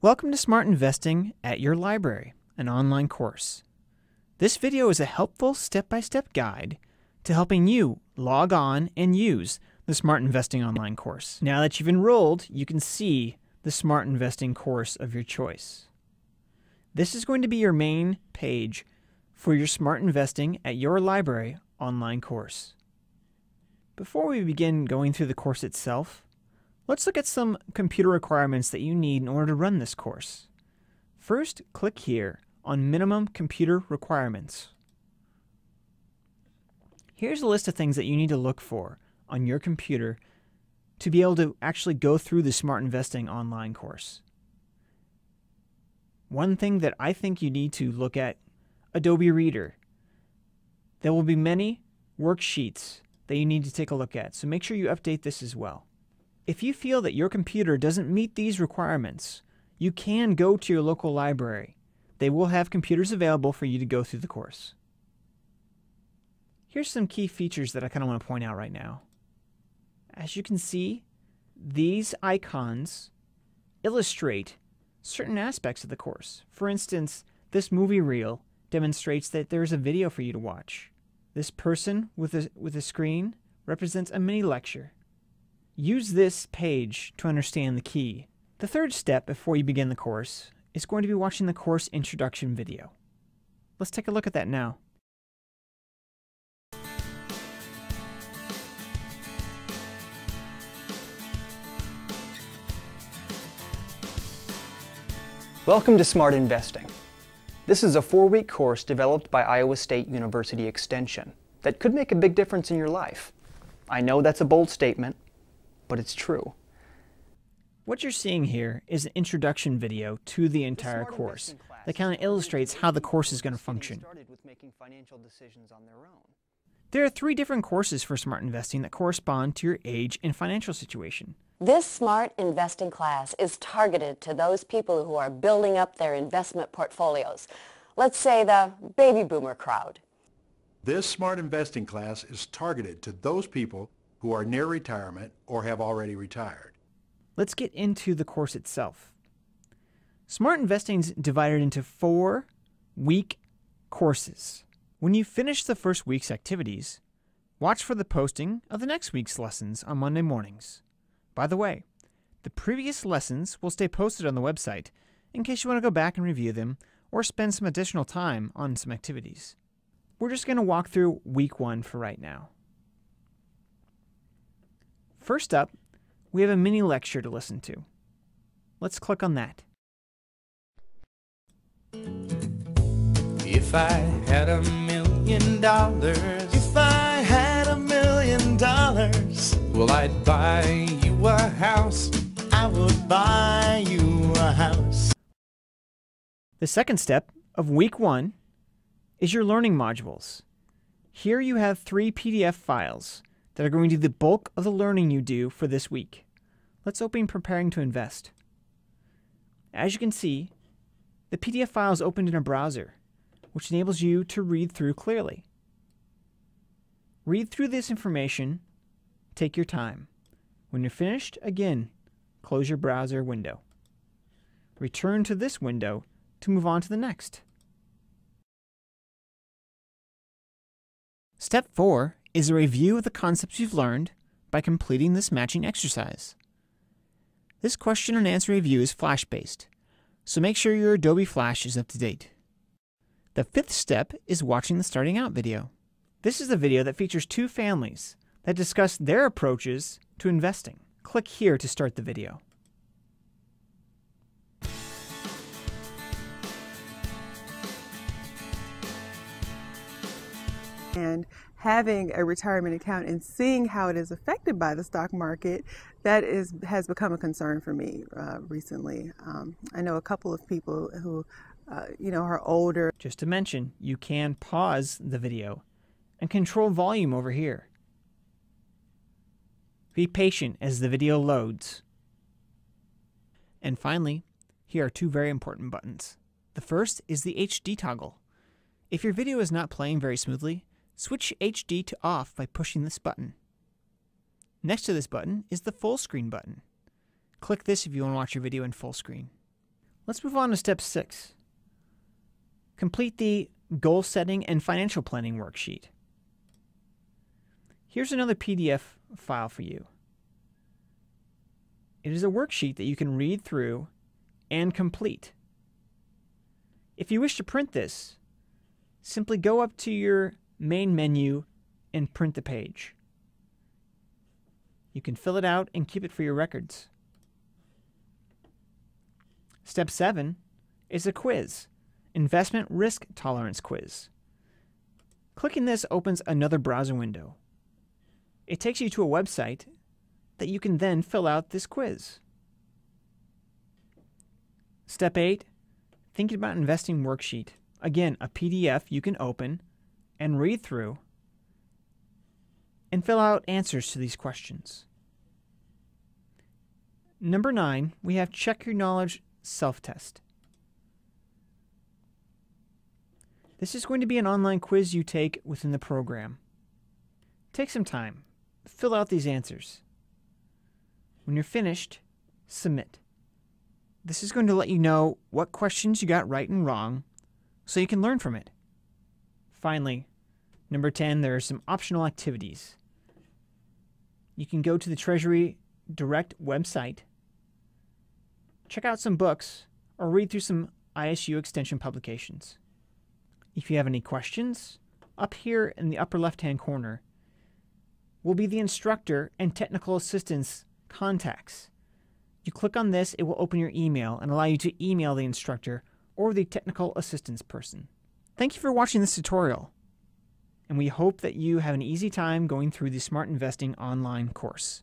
Welcome to Smart Investing at Your Library, an online course. This video is a helpful step-by-step guide to helping you log on and use the Smart Investing online course. Now that you've enrolled, you can see the Smart Investing course of your choice. This is going to be your main page for your Smart Investing at Your Library online course. Before we begin going through the course itself, let's look at some computer requirements that you need in order to run this course. First, click here on Minimum Computer Requirements. Here's a list of things that you need to look for on your computer to be able to actually go through the Smart Investing online course. One thing that I think you need to look at Adobe Reader. There will be many worksheets that you need to take a look at, so make sure you update this as well. If you feel that your computer doesn't meet these requirements, you can go to your local library. They will have computers available for you to go through the course. Here's some key features that I kind of want to point out right now. As you can see, these icons illustrate certain aspects of the course. For instance, this movie reel demonstrates that there is a video for you to watch. This person with a, with a screen represents a mini lecture. Use this page to understand the key. The third step before you begin the course is going to be watching the course introduction video. Let's take a look at that now. Welcome to Smart Investing. This is a four-week course developed by Iowa State University Extension that could make a big difference in your life. I know that's a bold statement, but it's true. What you're seeing here is an introduction video to the entire Smart course that kind of illustrates how the course is going to function. started with making financial decisions on their own. There are three different courses for smart investing that correspond to your age and financial situation. This smart investing class is targeted to those people who are building up their investment portfolios. Let's say the baby boomer crowd. This smart investing class is targeted to those people who are near retirement or have already retired. Let's get into the course itself. Smart investing is divided into four week courses. When you finish the first week's activities, watch for the posting of the next week's lessons on Monday mornings. By the way, the previous lessons will stay posted on the website in case you want to go back and review them or spend some additional time on some activities. We're just going to walk through week one for right now. First up, we have a mini lecture to listen to. Let's click on that. If I had a million dollars, if I had a million dollars, well, I'd buy you a house. I would buy you a house. The second step of week one is your learning modules. Here you have three PDF files that are going to be the bulk of the learning you do for this week. Let's open Preparing to Invest. As you can see, the PDF file is opened in a browser, which enables you to read through clearly. Read through this information, take your time. When you're finished, again, close your browser window. Return to this window to move on to the next. Step 4 is a review of the concepts you've learned by completing this matching exercise. This question and answer review is Flash based, so make sure your Adobe Flash is up to date. The fifth step is watching the starting out video. This is a video that features two families that discuss their approaches to investing. Click here to start the video. And having a retirement account and seeing how it is affected by the stock market that is has become a concern for me uh, recently um, i know a couple of people who uh, you know are older Just to mention, you can pause the video and control volume over here. Be patient as the video loads. And finally, here are two very important buttons. The first is the HD toggle. If your video is not playing very smoothly, switch HD to off by pushing this button. Next to this button is the full screen button. Click this if you want to watch your video in full screen. Let's move on to step six. Complete the goal setting and financial planning worksheet. Here's another PDF file for you. It is a worksheet that you can read through and complete. If you wish to print this, simply go up to your main menu and print the page. You can fill it out and keep it for your records. Step 7 is a quiz, Investment Risk Tolerance Quiz. Clicking this opens another browser window. It takes you to a website that you can then fill out this quiz. Step 8 Thinking about Investing Worksheet. Again, a PDF you can open and read through and fill out answers to these questions. Number 9, we have Check Your Knowledge Self Test. This is going to be an online quiz you take within the program. Take some time, fill out these answers. When you're finished, submit. This is going to let you know what questions you got right and wrong so you can learn from it. Finally, number 10, there are some optional activities. You can go to the Treasury Direct website, check out some books, or read through some ISU Extension publications. If you have any questions, up here in the upper left hand corner will be the instructor and technical assistance contacts. You click on this, it will open your email and allow you to email the instructor or the technical assistance person. Thank you for watching this tutorial, and we hope that you have an easy time going through the Smart Investing online course.